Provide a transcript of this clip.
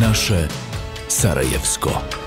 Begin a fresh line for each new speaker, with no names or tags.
Nasze Sarajewsko.